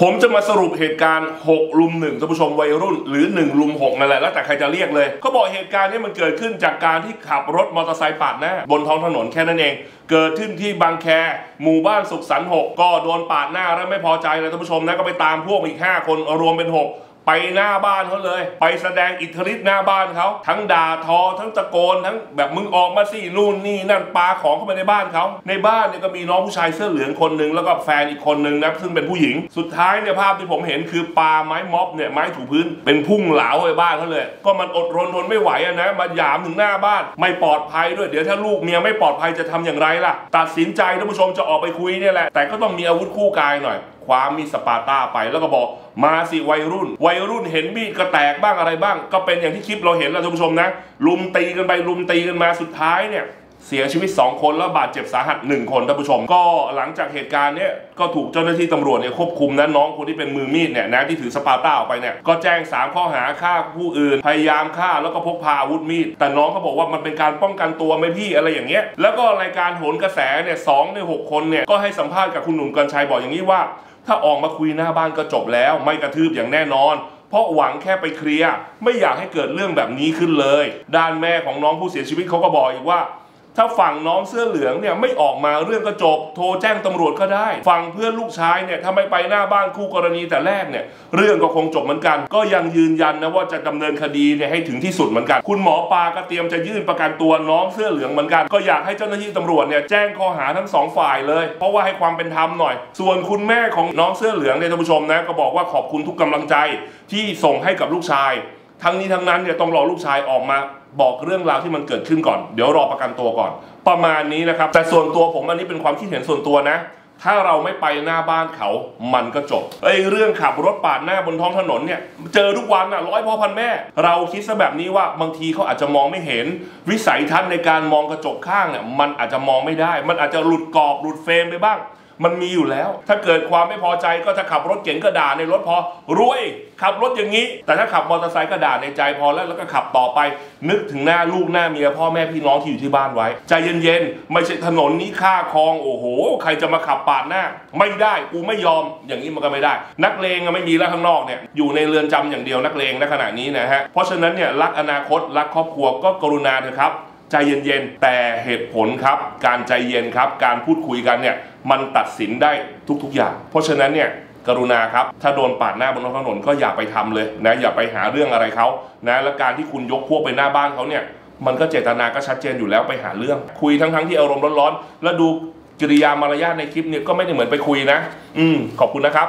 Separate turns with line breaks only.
ผมจะมาสรุปเหตุการณ์ 6 ลุมหนึ่งท่านผู้ชมวัยรุ่น หรือ 1 ลุม 6 นั่นแหละ แล้วแต่ใครจะเรียกเลยเขาบอกเหตุการณ์นี้มันเกิดขึ้นจากการที่ขับรถมอเตอร์ไซค์ปาดหน้า บนท้องถนนแค่นั้นเอง เกิดขึ้นที่บางแค หมู่บ้านสุขสันต์6กก็โดนปาดหน้าแล้วไม่พอใจเลยท่านผู้ชมนะก็ไปตามพวกอีก 5 คนรวมเป็น 6 ไปหน้าบ้านเขาเลย ไปแสดงอิทธิฤทธิ์หน้าบ้านเขาทั้งด่าทอทั้งตะโกน ทั้งแบบมึงออกมาสินู่นนี่นั่นปาของเข้าไปในบ้านเขาในบ้านเนี่ยก็มีน้องผู้ชายเสื้อเหลืองคนหนึ่งแล้วก็แฟนอีกคนหนึ่งนะซึ่งเป็นผู้หญิง สุดท้ายเนี่ยภาพที่ผมเห็นคือปาไม้ม็อบเนี่ยไม้ถูพื้นเป็นพุ่งเหลาไปบ้านเขาเลย ก็มันอดรนทนไม่ไหวอะนะมาหยามถึงหน้าบ้าน ไม่ปลอดภัยด้วยเดี๋ยวถ้าลูกเมียไม่ปลอดภัยจะทำอย่างไรล่ะ ตัดสินใจท่านผู้ชมจะออกไปคุยเนี่ยแหละแต่ก็ต้องมีอาวุธคู่กายหน่อย คว้ามีดสปาร์ต้าไปแล้วก็บอกมาสิวัยรุ่น วัยรุ่นเห็นมีดก็แตกบ้างอะไรบ้าง ก็เป็นอย่างที่คลิปเราเห็นแล้วท่านผู้ชมนะ รุมตีกันไปรุมตีกันมาสุดท้ายเนี่ยเสียชีวิต 2 คนแล้วบาดเจ็บสาหัส 1 คนท่านผู้ชม ก็หลังจากเหตุการณ์เนี้ยก็ถูกเจ้าหน้าที่ตำรวจเนี่ยควบคุมนะน้องคนที่เป็นมือมีดเนี่ยนะที่ถือสปาร์ต้าออกไปเนี่ยก็แจ้ง 3 ข้อหาฆ่าผู้อื่น พยายามฆ่าแล้วก็พกพาอาวุธมีด แต่น้องเขาบอกว่ามันเป็นการป้องกันตัวไหมพี่อะไรอย่างเงี้ยแล้วก็รายการโหนกระแสเนี่ยสองในหกคนเนี่ยก็ให้สัมภาษณ์กับคุณหนุ่มกรรชัยบอกอย่างนี้ว่า ถ้าออกมาคุยหน้าบ้านก็จบแล้ว ไม่กระทืบอย่างแน่นอน เพราะหวังแค่ไปเคลียร์ไม่อยากให้เกิดเรื่องแบบนี้ขึ้นเลย ด้านแม่ของน้องผู้เสียชีวิตเขาก็บอกอีกว่า ถ้าฝั่งน้องเสื้อเหลืองเนี่ยไม่ออกมาเรื่องก็จบ โทรแจ้งตำรวจก็ได้ ฝั่งเพื่อนลูกชายเนี่ยถ้าไม่ไปหน้าบ้านคู่กรณีแต่แรกเนี่ยเรื่องก็คงจบเหมือนกัน ก็ยังยืนยันนะว่าจะดำเนินคดีเนี่ยให้ถึงที่สุดเหมือนกัน คุณหมอปาก็เตรียมจะยื่นประกันตัวน้องเสื้อเหลืองเหมือนกัน ก็อยากให้เจ้าหน้าที่ตำรวจเนี่ยแจ้งข้อหาทั้งสองฝ่ายเลย เพราะว่าให้ความเป็นธรรมหน่อย ส่วนคุณแม่ของน้องเสื้อเหลืองเนี่ยท่านผู้ชมนะก็บอกว่าขอบคุณทุกกำลังใจที่ส่งให้กับลูกชาย ทั้งนี้ทั้งนั้นเนี่ยต้องรอลูกชายออกมาบอกเรื่องราวที่มันเกิดขึ้นก่อน เดี๋ยวรอประกันตัวก่อน ประมาณนี้นะครับ แต่ส่วนตัวผมอันนี้เป็นความคิดเห็นส่วนตัวนะ ถ้าเราไม่ไปหน้าบ้านเขา มันก็จบไอ้เรื่องขับรถปาดหน้าบนท้องถนนเนี่ย เจอทุกวันอะร้อยพ่อพันแม่ เราคิดซะแบบนี้ว่าบางทีเขาอาจจะมองไม่เห็น วิสัยทัศน์ในการมองกระจกข้างเนี่ยมันอาจจะมองไม่ได้ มันอาจจะหลุดกรอบหลุดเฟรมไปบ้าง มันมีอยู่แล้ว ถ้าเกิดความไม่พอใจก็ถ้าขับรถเก๋งก็ด่าในรถพอรวยขับรถอย่างนี้ แต่ถ้าขับมอเตอร์ไซค์ก็ด่าในใจพอแล้วแล้วก็ขับต่อไป นึกถึงหน้าลูกหน้าเมียพ่อแม่พี่น้องที่อยู่ที่บ้านไว้ ใจเย็นๆ ไม่ใช่ถนนนี้ค่าคลองโอ้โห ใครจะมาขับปาดหน้า ไม่ได้กูไม่ยอมอย่างนี้มันก็ไม่ได้ นักเลงไม่มีแล้วข้างนอกเนี่ยอยู่ในเรือนจำอย่างเดียวนักเลงในขณะนี้นะฮะเพราะฉะนั้นเนี่ยรักอนาคตรักครอบครัวก็กรุณาเถอะครับ ใจเย็นๆ แต่เหตุผลครับ การใจเย็นครับ การพูดคุยกันเนี่ย มันตัดสินได้ทุกๆอย่าง เพราะฉะนั้นเนี่ยกรุณาครับ ถ้าโดนปาดหน้าบนท้องถนนก็อย่าไปทำเลยนะ อย่าไปหาเรื่องอะไรเขานะ และการที่คุณยกพวกไปหน้าบ้านเขาเนี่ย มันก็เจตนาก็ชัดเจนอยู่แล้วไปหาเรื่อง คุยทั้งๆที่อารมณ์ร้อนๆ แล้วดูกิริยามารยาทในคลิปเนี่ยก็ไม่ได้เหมือนไปคุยนะ อืม ขอบคุณนะครับ